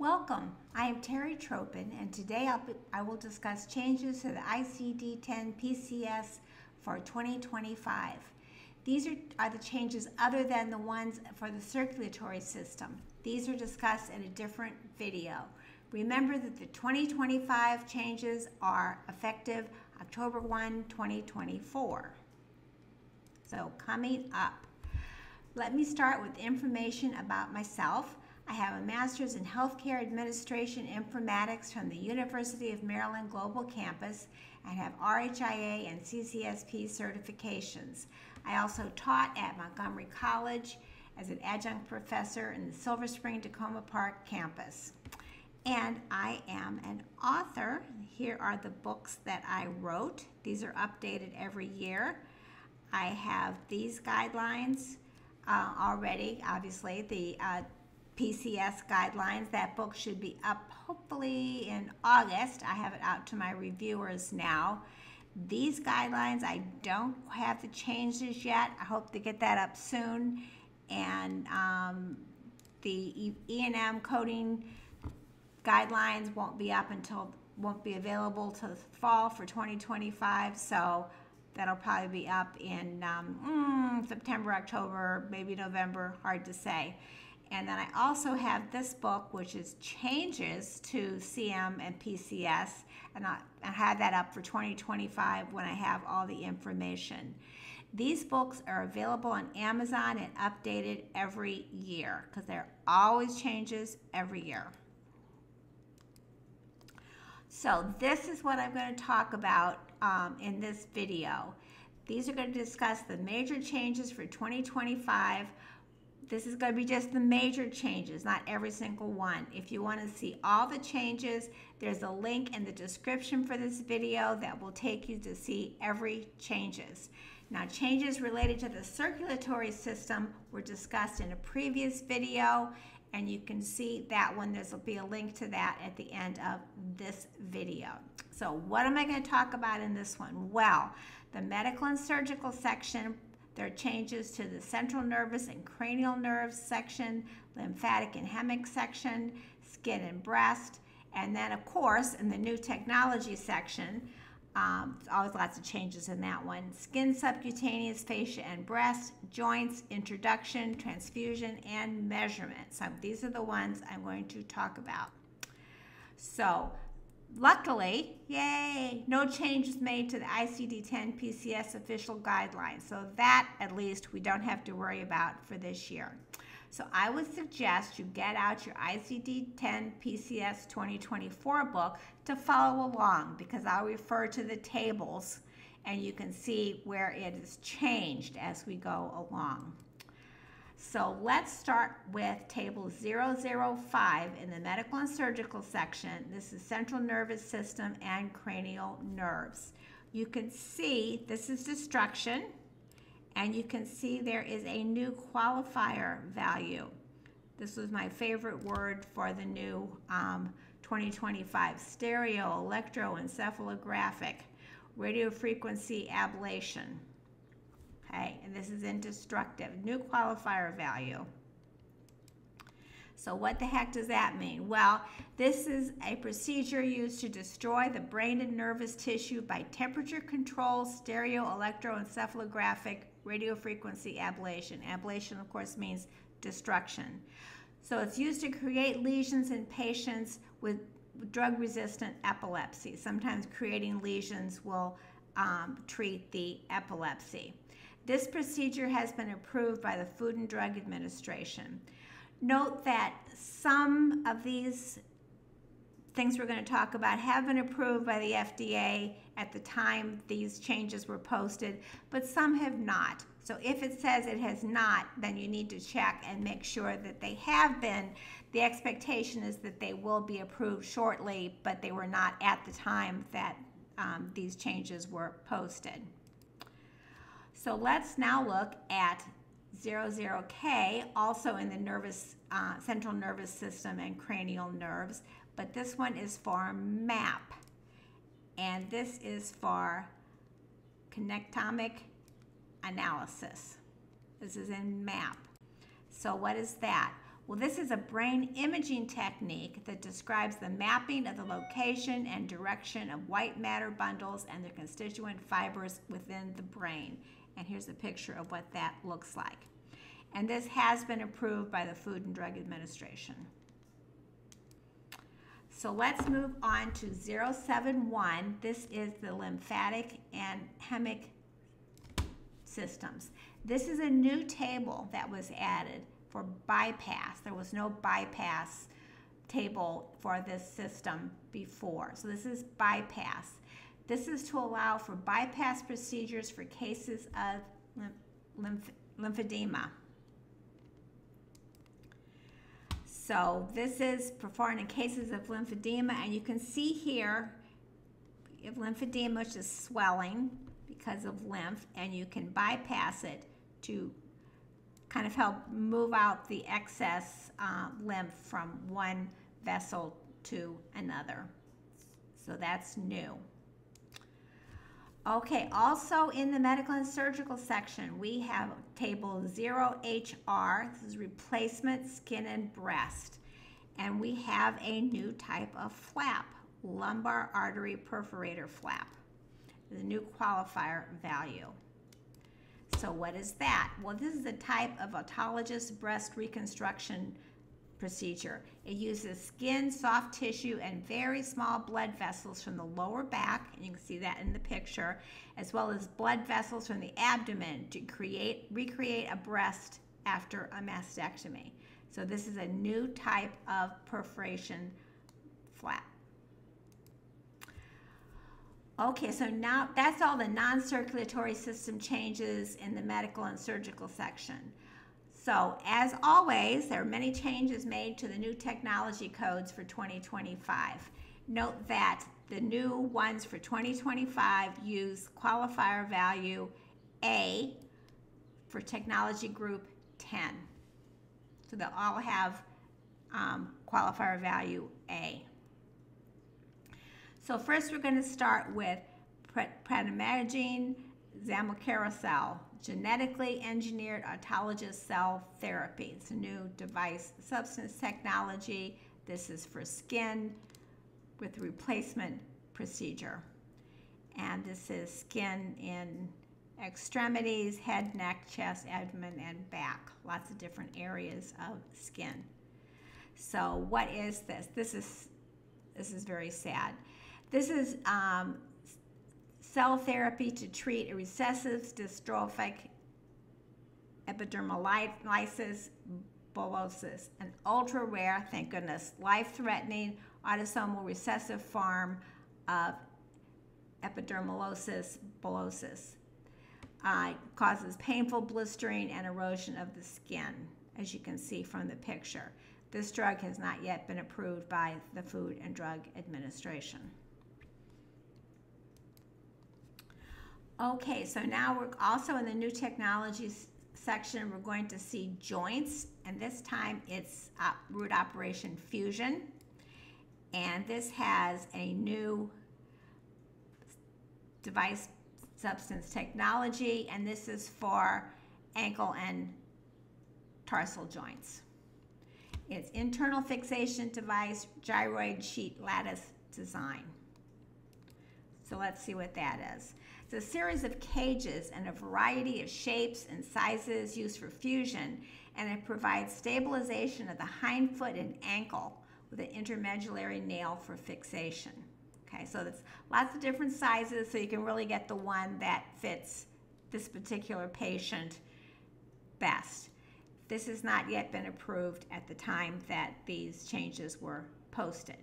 Welcome. I am Terry Tropin, and today I'll be, I will discuss changes to the ICD-10 PCS for 2025. These are, are the changes other than the ones for the circulatory system. These are discussed in a different video. Remember that the 2025 changes are effective October 1, 2024. So coming up, let me start with information about myself. I have a master's in healthcare administration informatics from the University of Maryland Global Campus and have RHIA and CCSP certifications. I also taught at Montgomery College as an adjunct professor in the Silver Spring Takoma Park campus. And I am an author. Here are the books that I wrote. These are updated every year. I have these guidelines uh, already, obviously, the uh, PCS guidelines. That book should be up hopefully in August. I have it out to my reviewers now. These guidelines, I don't have the changes yet. I hope to get that up soon. And um, the E&M coding guidelines won't be up until, won't be available till fall for 2025. So that'll probably be up in um, mm, September, October, maybe November, hard to say. And then I also have this book, which is Changes to CM and PCS, and I, I have that up for 2025 when I have all the information. These books are available on Amazon and updated every year because there are always changes every year. So this is what I'm going to talk about um, in this video. These are going to discuss the major changes for 2025 this is going to be just the major changes, not every single one. If you want to see all the changes, there's a link in the description for this video that will take you to see every changes. Now, changes related to the circulatory system were discussed in a previous video, and you can see that one. There'll be a link to that at the end of this video. So what am I going to talk about in this one? Well, the medical and surgical section there are changes to the central nervous and cranial nerves section, lymphatic and hemic section, skin and breast, and then of course in the new technology section, um, always lots of changes in that one. Skin, subcutaneous, fascia, and breast, joints, introduction, transfusion, and measurement. So these are the ones I'm going to talk about. So Luckily, yay, no changes made to the ICD-10 PCS official guidelines. So that, at least, we don't have to worry about for this year. So I would suggest you get out your ICD-10 PCS 2024 book to follow along because I'll refer to the tables and you can see where it is changed as we go along. So let's start with table 005 in the medical and surgical section. This is central nervous system and cranial nerves. You can see this is destruction and you can see there is a new qualifier value. This was my favorite word for the new um, 2025 stereo electroencephalographic radiofrequency ablation. Okay, and this is in destructive. New qualifier value. So what the heck does that mean? Well, this is a procedure used to destroy the brain and nervous tissue by temperature control stereo electroencephalographic radiofrequency ablation. Ablation, of course, means destruction. So it's used to create lesions in patients with drug-resistant epilepsy. Sometimes creating lesions will um, treat the epilepsy. This procedure has been approved by the Food and Drug Administration. Note that some of these things we're going to talk about have been approved by the FDA at the time these changes were posted, but some have not. So if it says it has not, then you need to check and make sure that they have been. The expectation is that they will be approved shortly, but they were not at the time that um, these changes were posted. So let's now look at 00K, also in the nervous, uh, central nervous system and cranial nerves, but this one is for MAP, and this is for connectomic analysis. This is in MAP. So what is that? Well, this is a brain imaging technique that describes the mapping of the location and direction of white matter bundles and their constituent fibers within the brain. And here's a picture of what that looks like. And this has been approved by the Food and Drug Administration. So let's move on to 071. This is the lymphatic and hemic systems. This is a new table that was added for bypass. There was no bypass table for this system before. So this is bypass. This is to allow for bypass procedures for cases of lymph lymphedema. So this is performed in cases of lymphedema, and you can see here if lymphedema, which is swelling because of lymph, and you can bypass it to kind of help move out the excess uh, lymph from one vessel to another. So that's new. Okay, also in the medical and surgical section, we have table 0HR. This is replacement skin and breast. And we have a new type of flap, lumbar artery perforator flap, the new qualifier value. So what is that? Well, this is a type of autologous breast reconstruction procedure. It uses skin, soft tissue, and very small blood vessels from the lower back, and you can see that in the picture, as well as blood vessels from the abdomen to create, recreate a breast after a mastectomy. So this is a new type of perforation flap. Okay, so now that's all the non-circulatory system changes in the medical and surgical section. So as always, there are many changes made to the new technology codes for 2025. Note that the new ones for 2025 use qualifier value A for technology group 10. So they'll all have um, qualifier value A. So first we're going to start with prademagene zamikeracel, genetically engineered autologous cell therapy. It's a new device substance technology. This is for skin with replacement procedure. And this is skin in extremities, head, neck, chest, abdomen, and back. Lots of different areas of skin. So what is this? This is this is very sad. This is um, cell therapy to treat a recessive dystrophic epidermolysis bullosus, an ultra rare, thank goodness, life threatening autosomal recessive form of epidermolysis bullosus. Uh, causes painful blistering and erosion of the skin, as you can see from the picture. This drug has not yet been approved by the Food and Drug Administration. Okay, so now we're also in the new technologies section, we're going to see joints, and this time it's uh, root operation fusion. And this has a new device substance technology, and this is for ankle and tarsal joints. It's internal fixation device, gyroid sheet lattice design. So let's see what that is. It's a series of cages and a variety of shapes and sizes used for fusion, and it provides stabilization of the hind foot and ankle with an intermedullary nail for fixation. Okay, so there's lots of different sizes, so you can really get the one that fits this particular patient best. This has not yet been approved at the time that these changes were posted.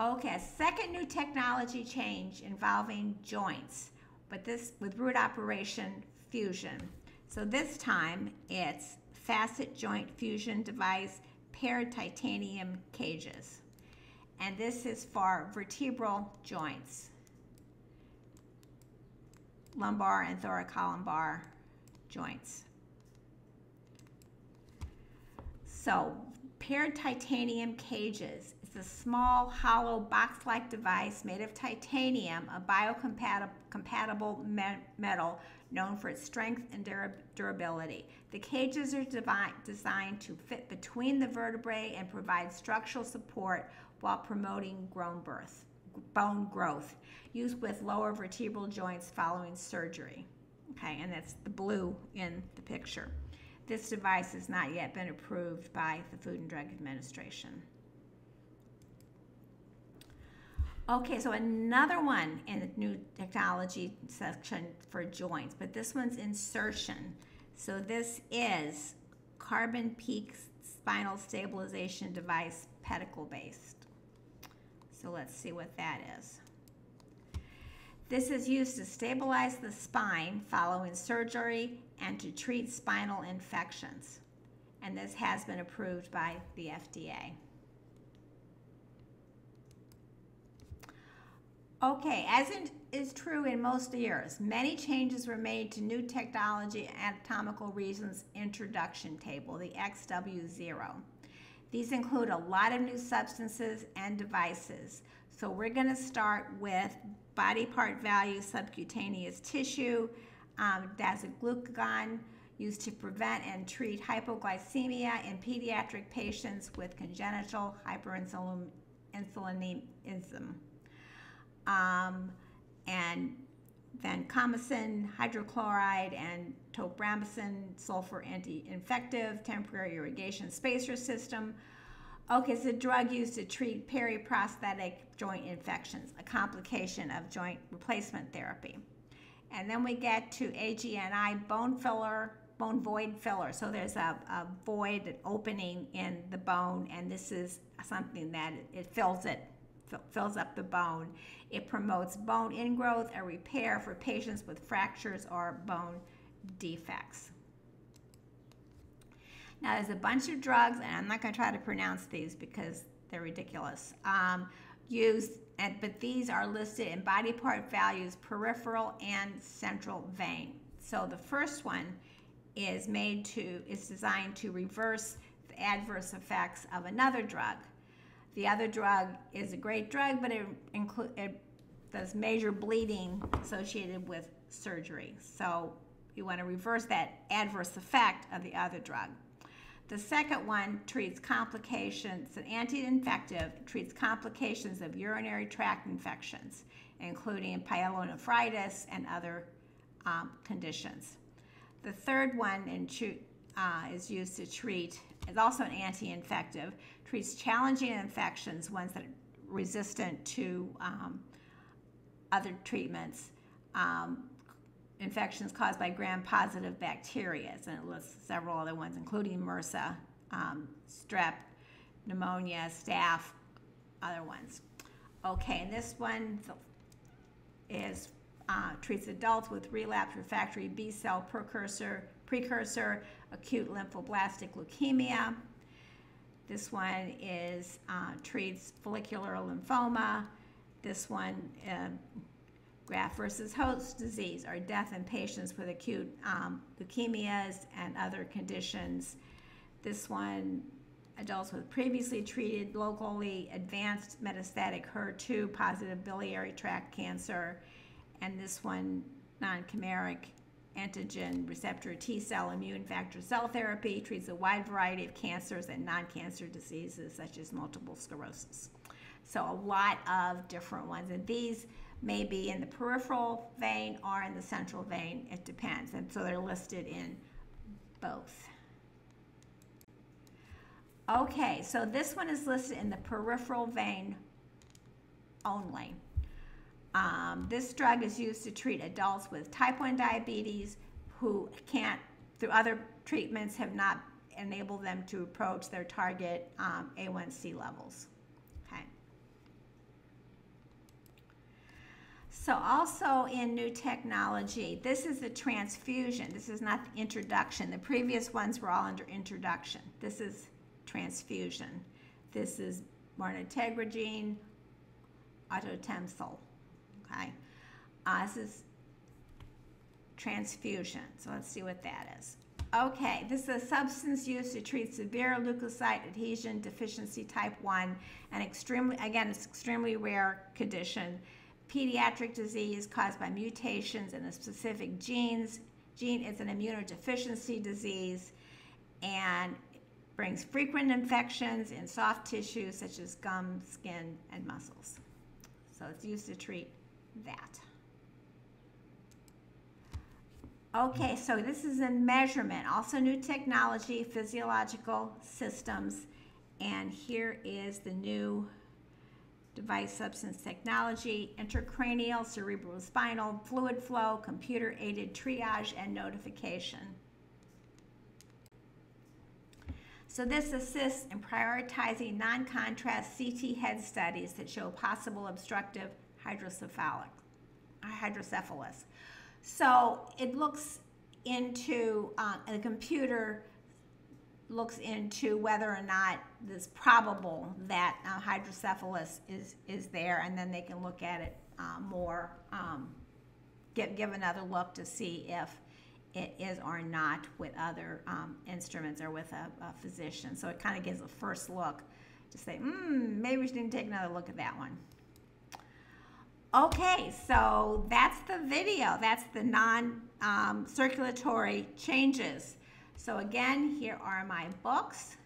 Okay, second new technology change involving joints, but this with root operation fusion. So this time it's facet joint fusion device paired titanium cages. And this is for vertebral joints, lumbar and thoracolumbar joints. So paired titanium cages a small, hollow, box-like device made of titanium, a biocompatible metal known for its strength and durability. The cages are designed to fit between the vertebrae and provide structural support while promoting birth, bone growth, used with lower vertebral joints following surgery. Okay, and that's the blue in the picture. This device has not yet been approved by the Food and Drug Administration. Okay, so another one in the new technology section for joints, but this one's insertion. So this is Carbon PEEK Spinal Stabilization Device pedicle based. So let's see what that is. This is used to stabilize the spine following surgery and to treat spinal infections. And this has been approved by the FDA. Okay, as is true in most years, many changes were made to new technology anatomical regions introduction table, the XW0. These include a lot of new substances and devices. So we're going to start with body part value subcutaneous tissue, um, dasiglucagon, used to prevent and treat hypoglycemia in pediatric patients with congenital hyperinsulinism um, and then hydrochloride, and tobramycin, sulfur anti-infective, temporary irrigation spacer system. Okay, it's a drug used to treat periprosthetic joint infections, a complication of joint replacement therapy. And then we get to AGN1 bone filler, bone void filler. So there's a, a void, an opening in the bone, and this is something that it fills it fills up the bone. It promotes bone ingrowth and repair for patients with fractures or bone defects. Now, there's a bunch of drugs, and I'm not going to try to pronounce these because they're ridiculous. Um, used, and, but these are listed in body part values, peripheral and central vein. So the first one is made to is designed to reverse the adverse effects of another drug. The other drug is a great drug, but it, does major bleeding associated with surgery. So you want to reverse that adverse effect of the other drug. The second one treats complications, it's an anti-infective, treats complications of urinary tract infections, including pyelonephritis and other um, conditions. The third one in, uh, is used to treat, is also an anti-infective, treats challenging infections, ones that are resistant to um, other treatments, um, infections caused by gram-positive bacteria, and it lists several other ones, including MRSA, um, strep, pneumonia, staph, other ones. Okay, and this one is uh, treats adults with relapsed refractory B cell precursor, precursor acute lymphoblastic leukemia. This one is uh, treats follicular lymphoma. This one, uh, graft versus host disease, or death in patients with acute um, leukemias and other conditions. This one, adults with previously treated locally advanced metastatic HER2 positive biliary tract cancer. And this one, non-chimeric antigen receptor T cell immune factor cell therapy treats a wide variety of cancers and non-cancer diseases such as multiple sclerosis. So a lot of different ones. And these may be in the peripheral vein or in the central vein. It depends. And so they're listed in both. Okay, so this one is listed in the peripheral vein only. Um, this drug is used to treat adults with type 1 diabetes who can't, through other treatments, have not enabled them to approach their target um, A1C levels. Okay. So also in new technology, this is the transfusion. This is not the introduction. The previous ones were all under introduction. This is transfusion. This is marnetegragene, autotemcel. Uh, this is transfusion. So let's see what that is. Okay, this is a substance used to treat severe leukocyte adhesion deficiency type 1, an extremely, again, it's extremely rare condition pediatric disease caused by mutations in a specific genes. Gene is an immunodeficiency disease and brings frequent infections in soft tissues such as gum, skin, and muscles. So it's used to treat that. Okay, so this is a measurement, also new technology, physiological systems, and here is the new device substance technology, intracranial, cerebrospinal fluid flow, computer aided triage and notification. So this assists in prioritizing non-contrast CT head studies that show possible obstructive hydrocephalic, hydrocephalus. So it looks into, uh, the computer looks into whether or not it's probable that uh, hydrocephalus is, is there, and then they can look at it uh, more, um, give, give another look to see if it is or not with other um, instruments or with a, a physician. So it kind of gives a first look to say, hmm, maybe we should take another look at that one. Okay, so that's the video. That's the non-circulatory um, changes. So again, here are my books,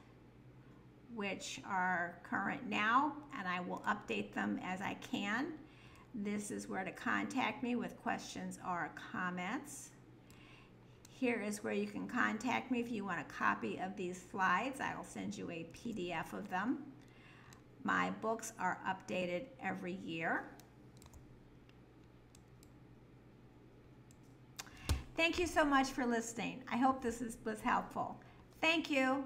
which are current now, and I will update them as I can. This is where to contact me with questions or comments. Here is where you can contact me if you want a copy of these slides. I will send you a PDF of them. My books are updated every year. Thank you so much for listening. I hope this is, was helpful. Thank you.